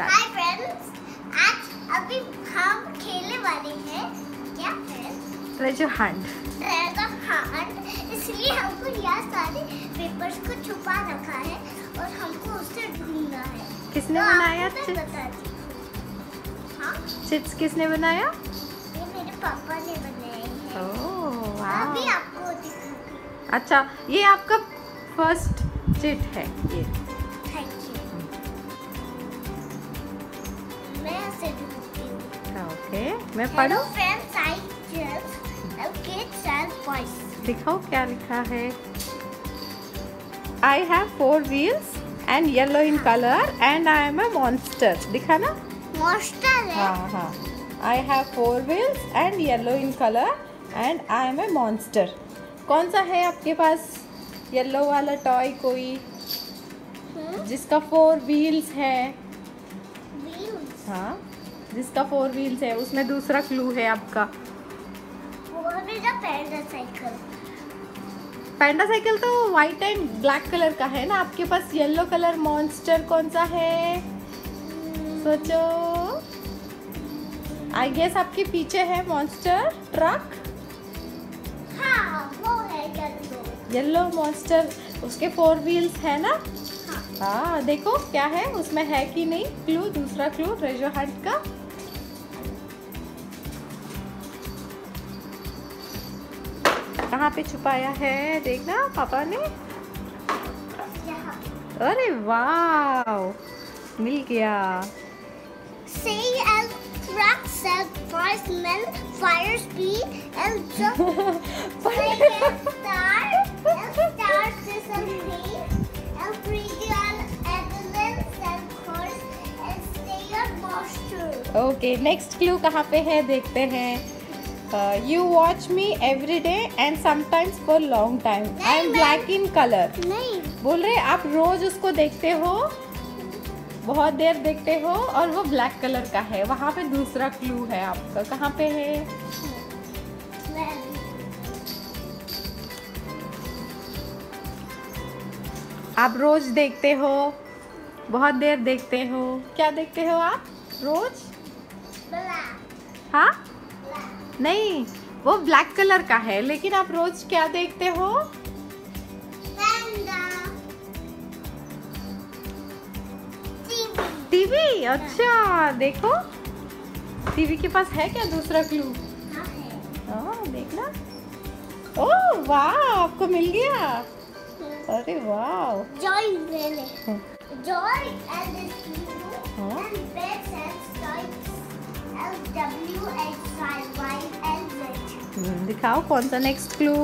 Start hi friends आज अभी हम खेलने वाले हैं। क्या friends treasure hunt treasure hunt इसलिए हमको यहाँ सारे पेपर्स को छुपा रखा है और हमको उससे ढूंढना है। किसने तो बनाया चिप्स बताती हूँ। चिप्स किसने बनाया? ये मेरे पापा ने बनाए हैं। ओह अभी आपको दिखाऊँगी अच्छा ये आपका फ़र्स्ट चिट है ये। ऐसे ढूंढती हूँ ओके मैं पढ़ूं friends I just kids and boys दिखाओ क्या लिखा है? I have four wheels and yellow in colour and I am a monster दिखा ना? मॉन्स्टर है? हाँ हाँ. I have four wheels and yellow in colour and I am a monster कौन सा है आपके पास? येलो वाला टॉय कोई? हम्म, जिसका फोर व्हील्स है। हाँ. जिसका फोर व्हील्स है उसमें दूसरा क्लू है आपका। पैंडा साइकिल तो वाइट एंड ब्लैक कलर का है ना? आपके पास येलो कलर मॉन्स्टर कौन सा है? सोचो। आई गेस आपके पीछे है मॉन्स्टर ट्रक हाँ वो है येलो येलो मॉन्स्टर उसके फोर व्हील्स है ना? हाँ। हाँ देखो क्या है उसमें है कि नहीं? क्लू दूसरा क्लू ट्रेजर हंट का। कहाँ पे छुपाया है? देखना पापा ने। अरे वाह मिल गया। ओके नेक्स्ट क्लू कहाँ पे है? देखते हैं। You watch me every day and sometimes for long time I am नहीं, ब्लैक इन कलर नहीं बोल रहे आप रोज उसको देखते हो? बहुत देर देखते हो और वो ब्लैक कलर का है। वहाँ पे दूसरा क्लू है आपका। कहाँ पे है? आप रोज देखते हो? बहुत देर देखते हो। क्या देखते हो आप रोज? हाँ? black नहीं वो ब्लैक कलर का है लेकिन आप रोज क्या देखते हो? टीवी अच्छा देखो। टीवी के पास है क्या दूसरा क्लू हाँ हाँ। देखना। ओह वाह आपको मिल गया। अरे वाह। Joy really. दिखाओ कौन सा नेक्स्ट क्लू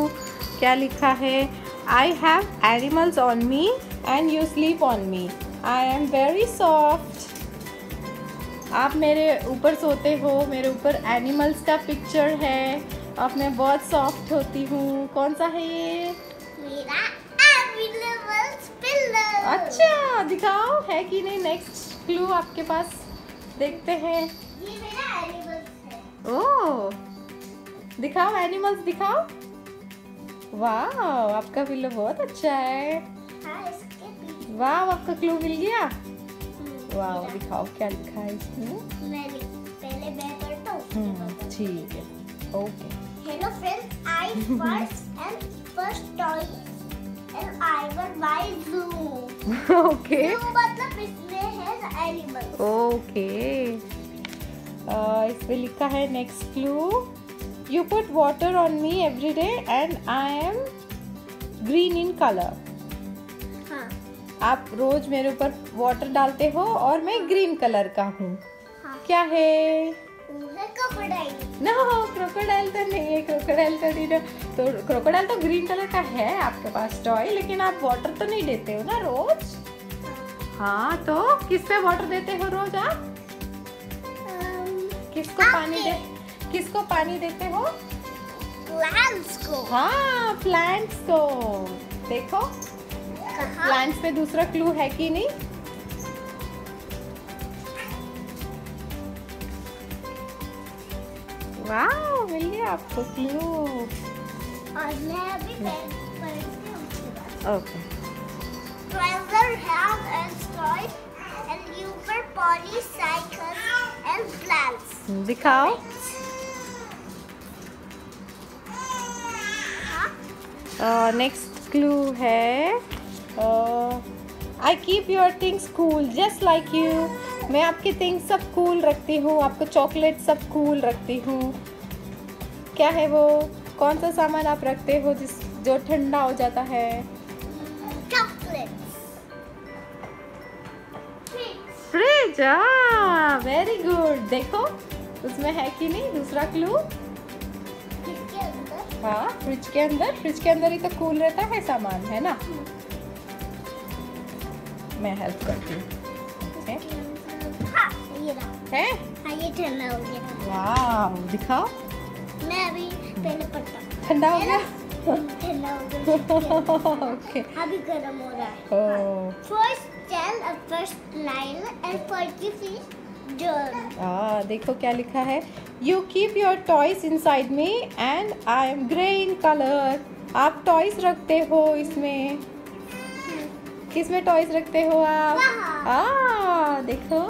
क्या लिखा है? I have animals on me and you sleep on me I am very soft आप मेरे ऊपर सोते हो मेरे ऊपर एनिमल्स का पिक्चर है। और मैं बहुत सॉफ्ट होती हूँ। कौन सा है ये? मेरा अच्छा दिखाओ है कि नहीं? नेक्स्ट क्लू आपके पास। देखते हैं। ये मेरा animals है. ओह दिखाओ एनिमल्स दिखाओ। वाह आपका पिल्लो बहुत अच्छा है। हाँ वाह आपका क्लू मिल गया? हम्म, वाह दिखाओ क्या लिखा है इसमें। मैं पहले मैं करता हूँ हम्म, आप. ठीक है। Okay. Hello friends, I first and first toy and I will buy zoo. Okay मतलब इसमें है animals. ओके इसमें लिखा है next clue you put water on me every day and I am green in colour हाँ। आप रोज मेरे ऊपर वाटर डालते हो और मैं ग्रीन कलर का हूँ। हाँ। क्या है? है. नो क्रोकोडाइल तो नहीं है क्रोकोडाइल तो नहीं तो क्रोकोडाइल तो ग्रीन कलर का है आपके पास टॉय लेकिन आप वाटर तो नहीं देते हो ना रोज? हाँ। तो किस पे वाटर देते हो रोज आप? किसको पानी दे किसको पानी देते हो? Plants को। हाँ प्लांट्स को। देखो। प्लांट्स पे दूसरा क्लू है कि नहीं? वाह मिल गया आपको क्लू और मैं अभी पढ़ती हूँ okay toy and U for polycycles and plants. दिखाओ। हाँ, नेक्स्ट क्लू है I keep your things cool just like you मैं आपके थिंग्स सब कूल रखती हूँ आपको चॉकलेट सब कूल रखती हूँ। क्या है वो? कौन सा सामान आप रखते हो जिस जो ठंडा हो जाता है? फ्रिज वेरी गुड देखो उसमें है कि नहीं? दूसरा क्लू हाँ फ्रिज के अंदर। फ्रिज के अंदर ही तो कूल रहता है सामान है ना? मैं हेल्प करती हूँ। हाँ, है हाँ, ये ठंडा हो गया। वाह दिखाओ। मैं अभी पहले ठंडा हो गया? ठंडा हो गया। ओके अभी गर्म हो रहा है। ओ First tell a first line and forgive आ, देखो क्या लिखा है। You keep your toys inside me and I am grey in colour आप टॉयज रखते हो इसमें। किसमें टॉयज रखते हो आप। आ देखो।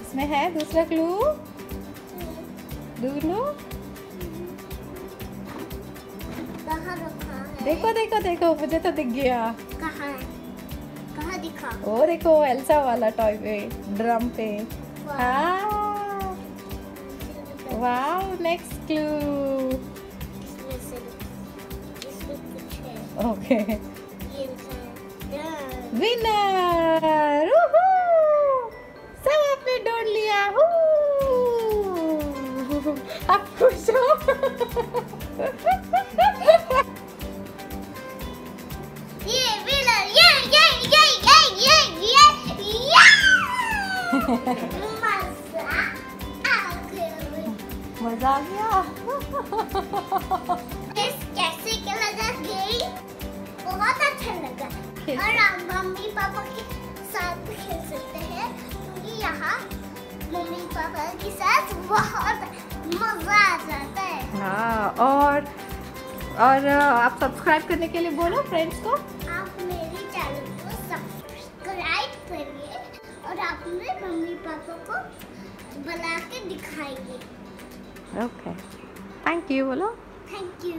इसमें है दूसरा क्लू दूलो कहाँ रखा है। देखो देखो देखो मुझे तो दिख गया। कहाँ है? कहाँ दिखा? वो देखो एल्सा वाला टॉय पे ड्रम पे। हाँ। Wow next clue okay. Winner सब आपने ढूंढ लिया। हू आप खुश हो। मज़ा आ गया कैसे के लगा गई बहुत अच्छा लगा। और मम्मी पापा के साथ भी खेल सकते हैं क्योंकि यहाँ मम्मी पापा के साथ बहुत मज़ा आ जाता है। हाँ और और आप सब्सक्राइब करने के लिए बोलो फ्रेंड्स को। आप मेरे चैनल को सब्सक्राइब करिए। और आप अपने मम्मी पापा को बना के दिखाएँगे। ओके थैंक यू बोलो। Thank you